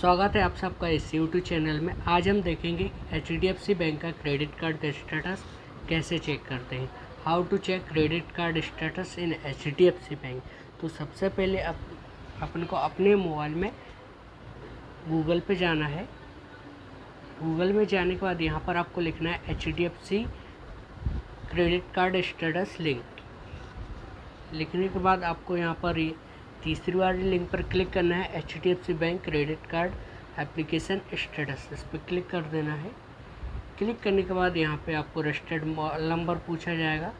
स्वागत है आप सबका इस यूट्यूब चैनल में। आज हम देखेंगे सी बैंक का क्रेडिट कार्ड का स्टेटस कैसे चेक करते हैं। How to check credit card status in C bank तो सबसे पहले अप, अपन को अपने मोबाइल में गूगल पे जाना है। गूगल में जाने के बाद यहाँ पर आपको लिखना है C credit card status link लिखने के बाद आपको यहाँ पर तीसरी वाली लिंक पर क्लिक करना है H D F C bank credit card application status इस पर क्लिक कर देना है। क्लिक करने के बाद यहाँ पे आपको रजिस्टर्ड मोबाइल नंबर पूछा जाएगा।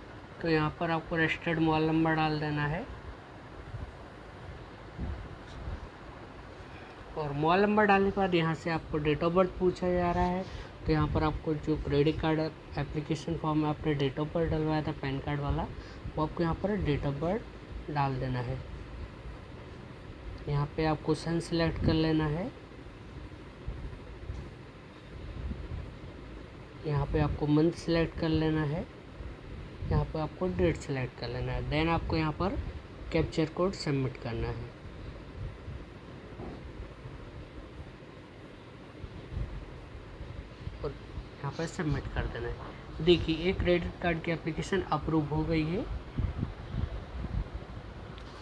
तो यहाँ पर आपको रजिस्टर्ड मोबाइल नंबर डाल देना है। और मोबाइल नंबर डालने के बाद यहाँ से आपको डेट ऑफ़ बर्थ पूछा जा रहा है। तो यहाँ पर आपको जो क्रेडिट कार्ड एप्लीकेशन फॉर्म में आपने डेट ऑफ़ बर्थ डलवाया था पैन कार्ड वाला, वो आपको यहाँ पर डेट ऑफ़ बर्थ डाल देना है। यहाँ पे आपको सन सिलेक्ट कर लेना है। यहाँ पे आपको मंथ सिलेक्ट कर लेना है। यहाँ पे आपको डेट सेलेक्ट कर लेना है। देन आपको यहाँ पर कैप्चर कोड सबमिट करना है। और यहाँ पर सबमिट कर देना है। देखिए, एक क्रेडिट कार्ड की एप्लीकेशन अप्रूव हो गई है।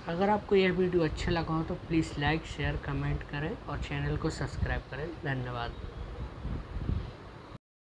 अगर आपको यह वीडियो अच्छा लगा हो तो प्लीज़ लाइक, शेयर, कमेंट करें और चैनल को सब्सक्राइब करें। धन्यवाद।